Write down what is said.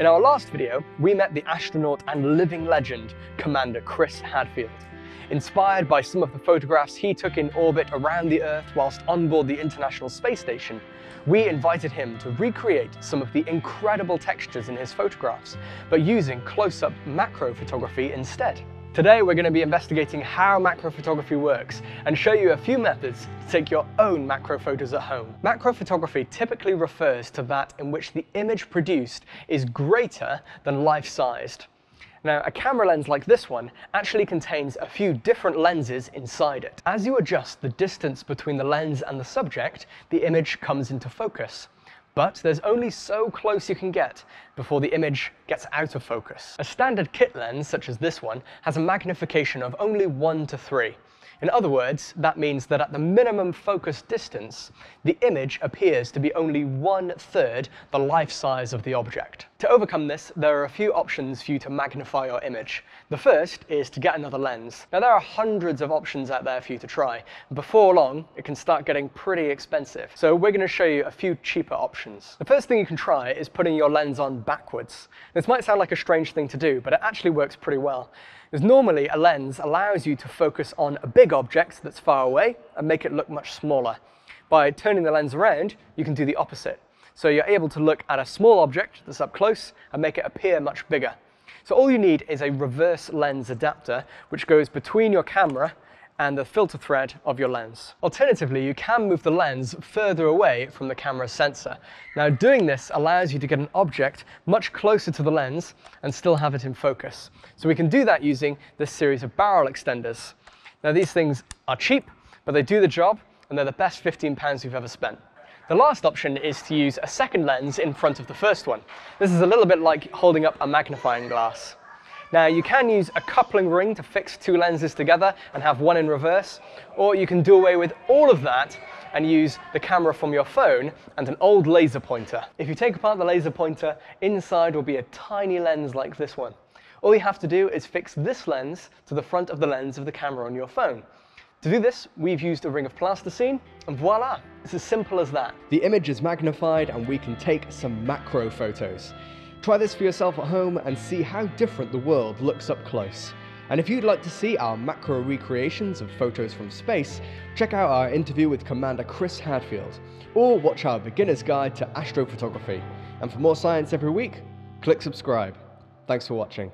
In our last video, we met the astronaut and living legend, Commander Chris Hadfield. Inspired by some of the photographs he took in orbit around the Earth whilst on board the International Space Station, we invited him to recreate some of the incredible textures in his photographs, but using close-up macro photography instead. Today we're going to be investigating how macro photography works and show you a few methods to take your own macro photos at home. Macro photography typically refers to that in which the image produced is greater than life-sized. Now, a camera lens like this one actually contains a few different lenses inside it. As you adjust the distance between the lens and the subject, the image comes into focus. But there's only so close you can get before the image gets out of focus. A standard kit lens, such as this one, has a magnification of only 1 to 3. In other words, that means that at the minimum focus distance, the image appears to be only one third the life size of the object. To overcome this, there are a few options for you to magnify your image. The first is to get another lens. Now there are hundreds of options out there for you to try. Before long, it can start getting pretty expensive. So we're going to show you a few cheaper options. The first thing you can try is putting your lens on backwards. This might sound like a strange thing to do, but it actually works pretty well. Because normally a lens allows you to focus on a big object that's far away and make it look much smaller. By turning the lens around, you can do the opposite. So you're able to look at a small object that's up close and make it appear much bigger. So all you need is a reverse lens adapter, which goes between your camera and the filter thread of your lens. Alternatively, you can move the lens further away from the camera's sensor. Now doing this allows you to get an object much closer to the lens and still have it in focus. So we can do that using this series of barrel extenders. Now these things are cheap, but they do the job and they're the best 15 pounds you've ever spent. The last option is to use a second lens in front of the first one. This is a little bit like holding up a magnifying glass. Now you can use a coupling ring to fix two lenses together and have one in reverse, or you can do away with all of that and use the camera from your phone and an old laser pointer. If you take apart the laser pointer, inside will be a tiny lens like this one. All you have to do is fix this lens to the front of the lens of the camera on your phone. To do this, we've used a ring of plasticine, and voila, it's as simple as that. The image is magnified and we can take some macro photos. Try this for yourself at home and see how different the world looks up close. And if you'd like to see our macro recreations of photos from space, check out our interview with Commander Chris Hadfield, or watch our beginner's guide to astrophotography. And for more science every week, click subscribe. Thanks for watching.